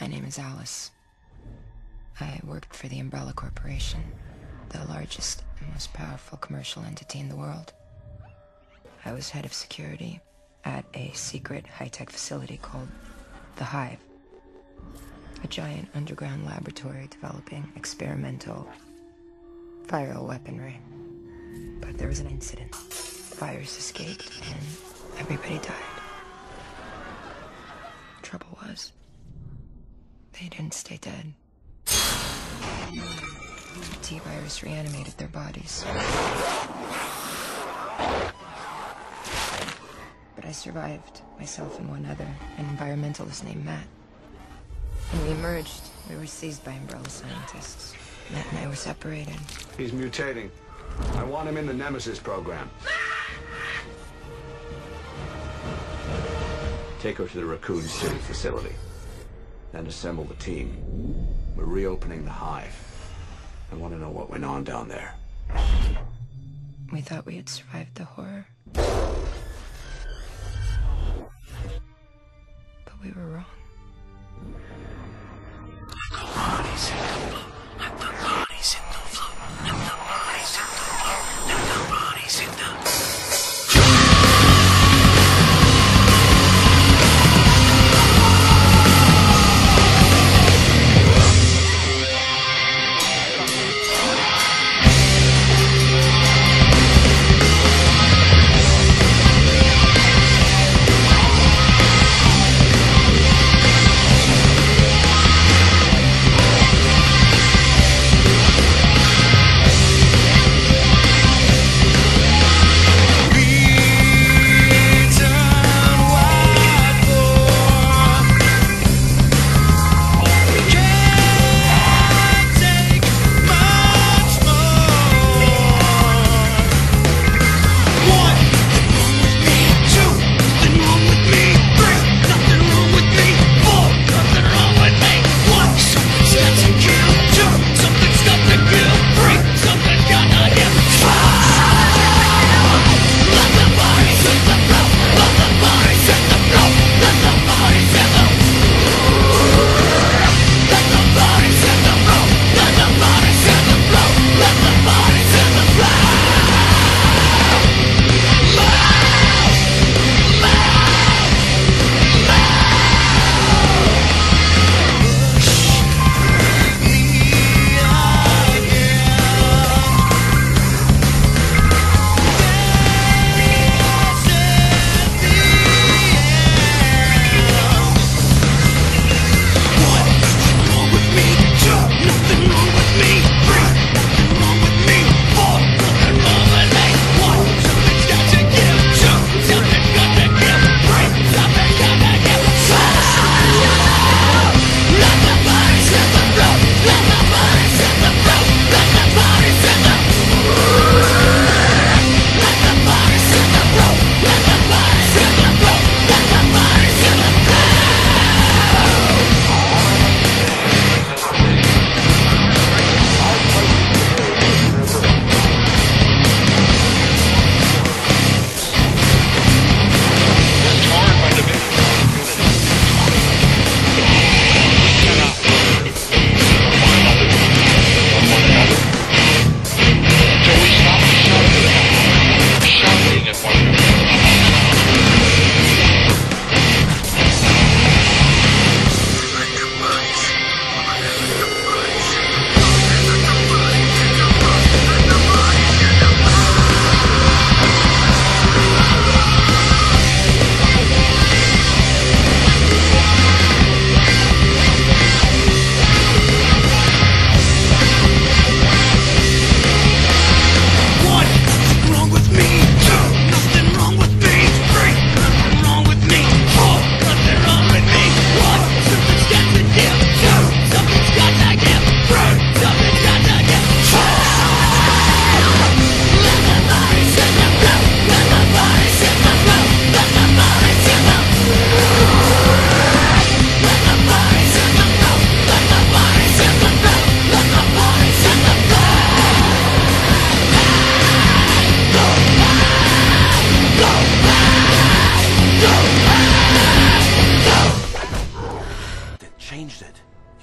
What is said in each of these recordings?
My name is Alice. I worked for the Umbrella Corporation, the largest and most powerful commercial entity in the world. I was head of security at a secret high-tech facility called The Hive. A giant underground laboratory developing experimental viral weaponry. But there was an incident. Virus escaped and everybody died. Trouble was, they didn't stay dead. The T-virus reanimated their bodies. But I survived, myself and one other, an environmentalist named Matt. When we emerged, we were seized by Umbrella scientists. Matt and I were separated. He's mutating. I want him in the Nemesis program. Take her to the Raccoon City facility. Then assemble the team. We're reopening the hive. I want to know what went on down there. We thought we had survived the horror. But we were wrong.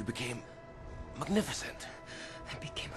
Became magnificent. I became.